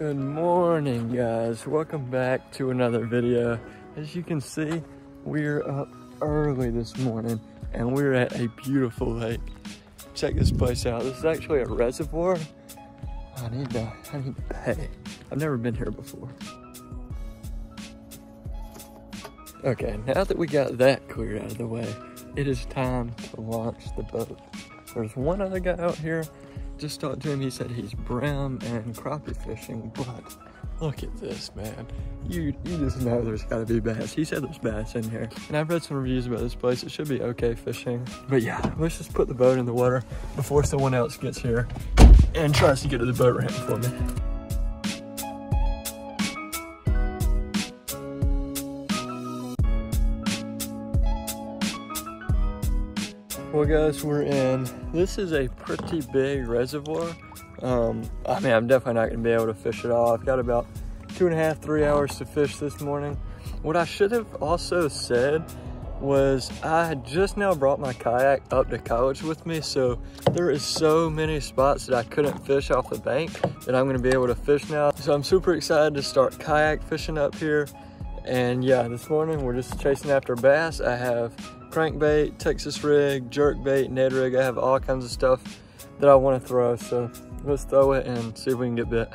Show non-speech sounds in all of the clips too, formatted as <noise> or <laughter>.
Good morning guys, welcome back to another video. As you can see, we're up early this morning and we're at a beautiful lake. Check this place out. This is actually a reservoir. I need to, I need to pay. I've never been here before. Okay, now that we got that cleared out of the way, it is time to launch the boat. There's one other guy out here just talked to him. He said he's brim and crappie fishing, but look at this, man. You you just know there's got to be bass. He said there's bass in here, and I've read some reviews about this place. It should be okay fishing, but yeah, let's just put the boat in the water before someone else gets here and tries to get to the boat ramp for me. Guys, we're in. This is a pretty big reservoir. Um, I mean, I'm definitely not gonna be able to fish it all. I've got about two and a half, three hours to fish this morning. What I should have also said was I had just now brought my kayak up to college with me, so there is so many spots that I couldn't fish off the bank that I'm gonna be able to fish now. So I'm super excited to start kayak fishing up here. And yeah, this morning we're just chasing after bass. I have crankbait, Texas rig, jerk bait, Ned rig. I have all kinds of stuff that I want to throw. So let's throw it and see if we can get bit.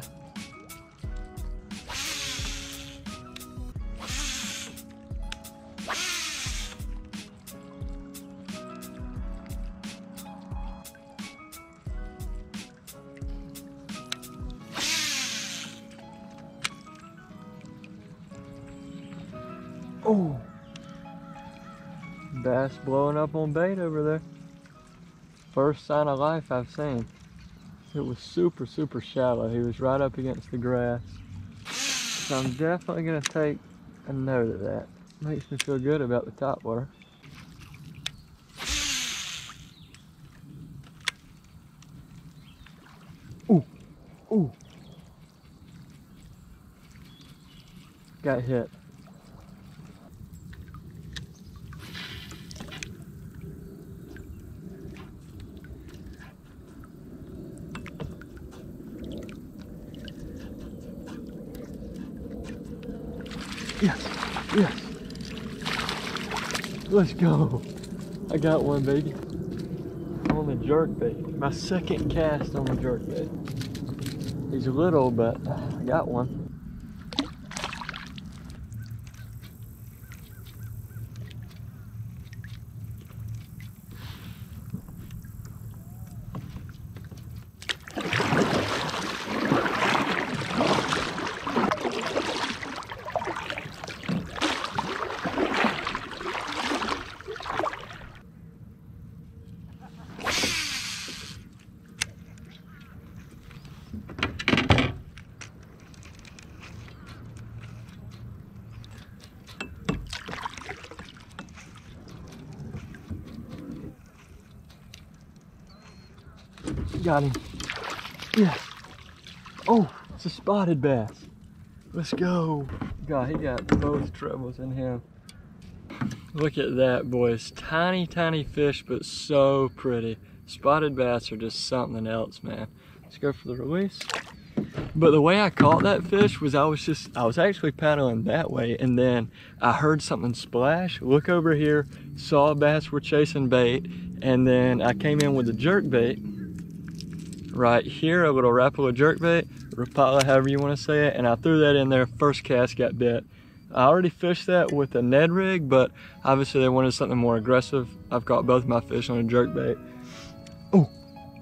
Oh, bass blowing up on bait over there. First sign of life I've seen. It was super, super shallow. He was right up against the grass. So I'm definitely gonna take a note of that. Makes me feel good about the top water. Ooh, ooh. Got hit. Yes, yes. Let's go. I got one, baby. On the jerk bait. My second cast on the jerk bait. He's little, but I got one. Got him. Yes. Oh, it's a spotted bass. Let's go. God, he got both trebles in him. Look at that, boys. Tiny, tiny fish, but so pretty. Spotted bass are just something else, man. Let's go for the release. But the way I caught that fish was I was just, I was actually paddling that way and then I heard something splash, look over here, saw bass were chasing bait, and then I came in with a jerk bait right here, a little Rapala jerkbait, Rapala, however you want to say it, and I threw that in there, first cast got bit. I already fished that with a Ned rig, but obviously they wanted something more aggressive. I've caught both my fish on a jerkbait. Oh,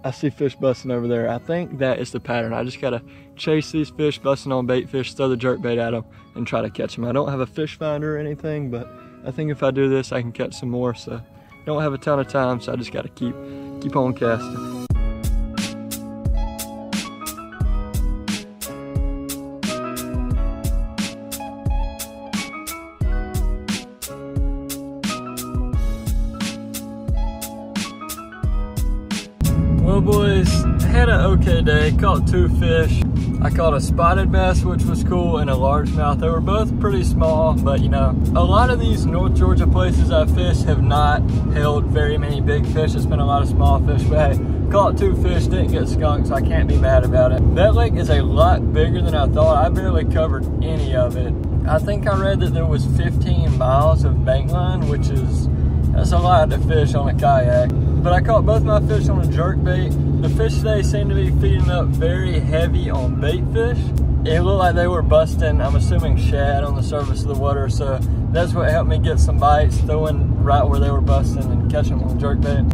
I see fish busting over there. I think that is the pattern. I just gotta chase these fish, busting on bait fish, throw the jerkbait at them, and try to catch them. I don't have a fish finder or anything, but I think if I do this, I can catch some more. So don't have a ton of time, so I just gotta keep keep on casting. Two fish. I caught a spotted bass, which was cool, and a largemouth. They were both pretty small, but you know, a lot of these North Georgia places I fish have not held very many big fish. It's been a lot of small fish, but hey, Caught two fish, didn't get skunked, so I can't be mad about it. That lake is a lot bigger than I thought. I barely covered any of it. I think I read that there was 15 miles of bank line, which is, that's a lot to fish on a kayak. But I caught both my fish on a jerk bait. The fish today seem to be feeding up very heavy on bait fish. It looked like they were busting, I'm assuming shad on the surface of the water. So that's what helped me get some bites, throwing right where they were busting and catching them on jerk bait.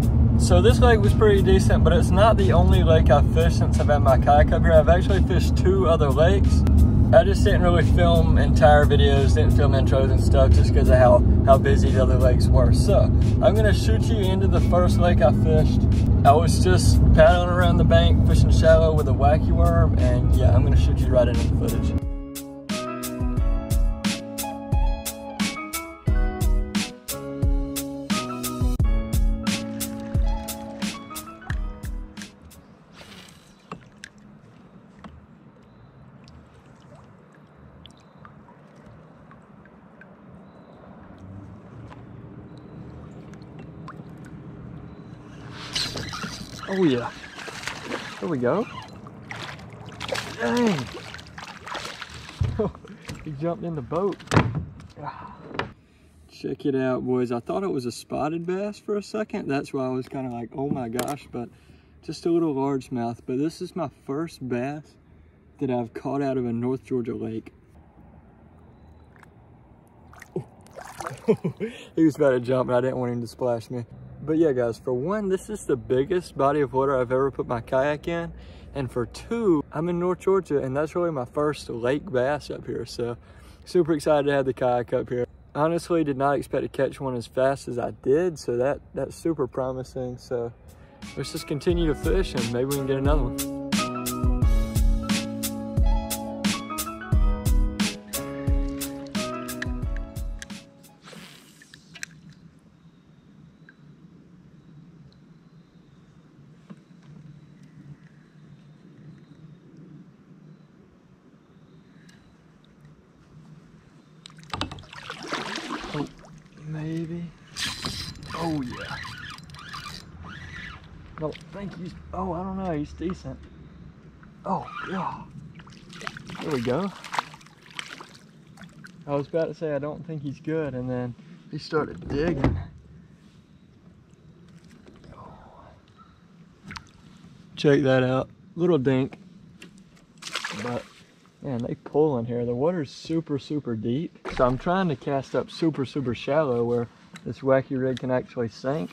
So this lake was pretty decent, but it's not the only lake I've fished since I've had my kayak up here. I've actually fished two other lakes. I just didn't really film entire videos, didn't film intros and stuff just because of how, how busy the other lakes were. So I'm gonna shoot you into the first lake I fished. I was just paddling around the bank, fishing shallow with a wacky worm, and yeah, I'm gonna shoot you right into the footage. Oh yeah. There we go. Dang. <laughs> he jumped in the boat. <sighs> Check it out, boys. I thought it was a spotted bass for a second. That's why I was kind of like, oh my gosh, but just a little largemouth. But this is my first bass that I've caught out of a North Georgia lake. <laughs> he was about to jump and I didn't want him to splash me. But yeah, guys, for one, this is the biggest body of water I've ever put my kayak in. And for two, I'm in North Georgia and that's really my first lake bass up here. So super excited to have the kayak up here. Honestly, did not expect to catch one as fast as I did. So that that's super promising. So let's just continue to fish and maybe we can get another one. Think he's, oh, I don't know, he's decent. Oh, yeah. There we go. I was about to say I don't think he's good, and then he started digging. Check that out. Little dink. But Man, they pull in here. The water's super, super deep. So I'm trying to cast up super, super shallow where this wacky rig can actually sink.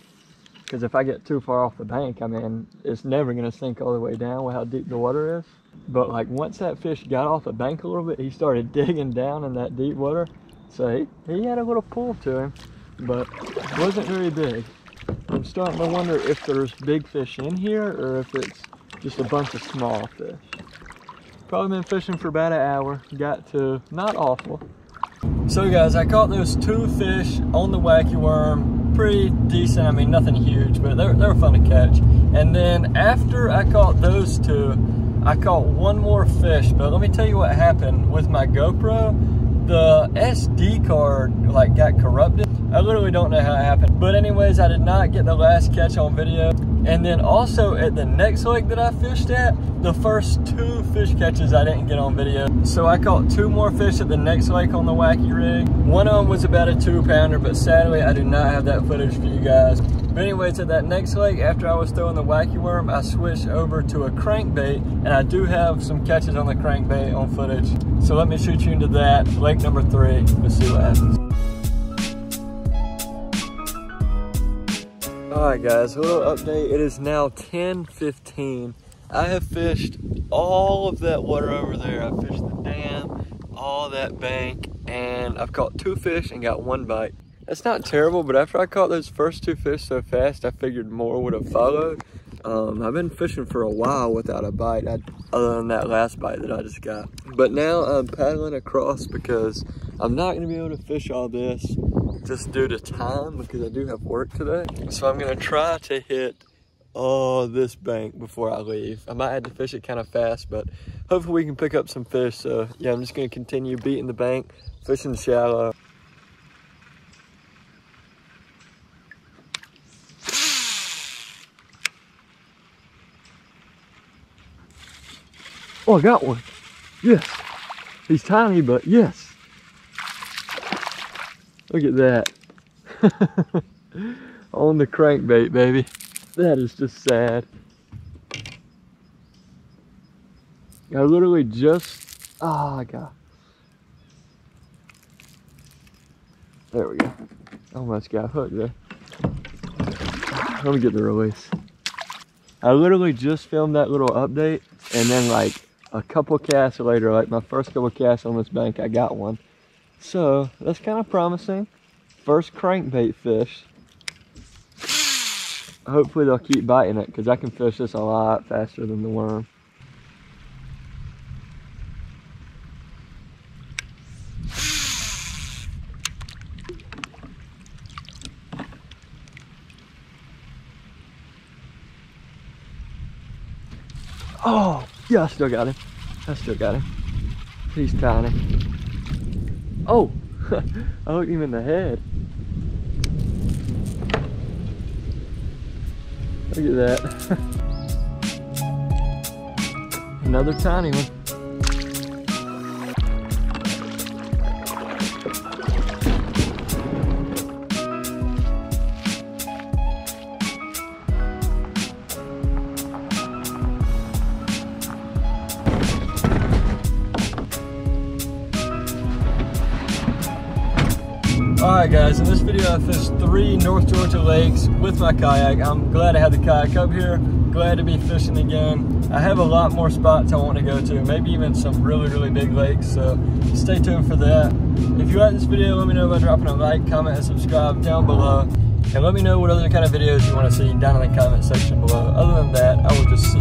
Because if I get too far off the bank, I mean, it's never going to sink all the way down with how deep the water is. But like once that fish got off the bank a little bit, he started <laughs> digging down in that deep water. So he, he had a little pull to him, but wasn't very big. I'm starting to wonder if there's big fish in here or if it's just a bunch of small fish. Probably been fishing for about an hour. Got to not awful. So guys, I caught those two fish on the wacky worm. Pretty decent. I mean, nothing huge, but they're, they were fun to catch. And then after I caught those two, I caught one more fish. But let me tell you what happened with my GoPro. The SD card like got corrupted. I literally don't know how it happened. But anyways, I did not get the last catch on video. And then also at the next lake that I fished at, the first two fish catches I didn't get on video. So I caught two more fish at the next lake on the wacky rig. One of them was about a two pounder, but sadly I do not have that footage for you guys. But anyways, at that next lake, after I was throwing the wacky worm, I switched over to a crankbait, and I do have some catches on the crankbait on footage. So let me shoot you into that, lake number three, let's see what happens. Alright guys, a little update. It is now 10.15. I have fished all of that water over there. I've fished the dam, all that bank, and I've caught two fish and got one bite. That's not terrible, but after I caught those first two fish so fast, I figured more would have followed. Um, I've been fishing for a while without a bite, I, other than that last bite that I just got. But now I'm paddling across because I'm not gonna be able to fish all this just due to time because I do have work today. So I'm gonna try to hit oh this bank before I leave. I might have to fish it kind of fast, but hopefully we can pick up some fish. So yeah, I'm just gonna continue beating the bank, fishing shallow. Oh, I got one. Yes. He's tiny, but yes. Look at that. <laughs> On the crankbait, baby. That is just sad. I literally just, ah, oh, God. There we go. Almost got hooked there. Let me get the release. I literally just filmed that little update and then like a couple casts later, like my first couple casts on this bank, I got one. So that's kind of promising. First crankbait fish. Hopefully they'll keep biting it because I can fish this a lot faster than the worm. Oh, yeah, I still got him. I still got him. He's tiny. Oh, I hooked him in the head. Look at that. <laughs> Another tiny one. Guys, in this video I fished three North Georgia lakes with my kayak. I'm glad I had the kayak up here. Glad to be fishing again. I have a lot more spots I want to go to, maybe even some really, really big lakes, so stay tuned for that. If you like this video, let me know by dropping a like, comment, and subscribe down below. And let me know what other kind of videos you want to see down in the comment section below. Other than that, I will just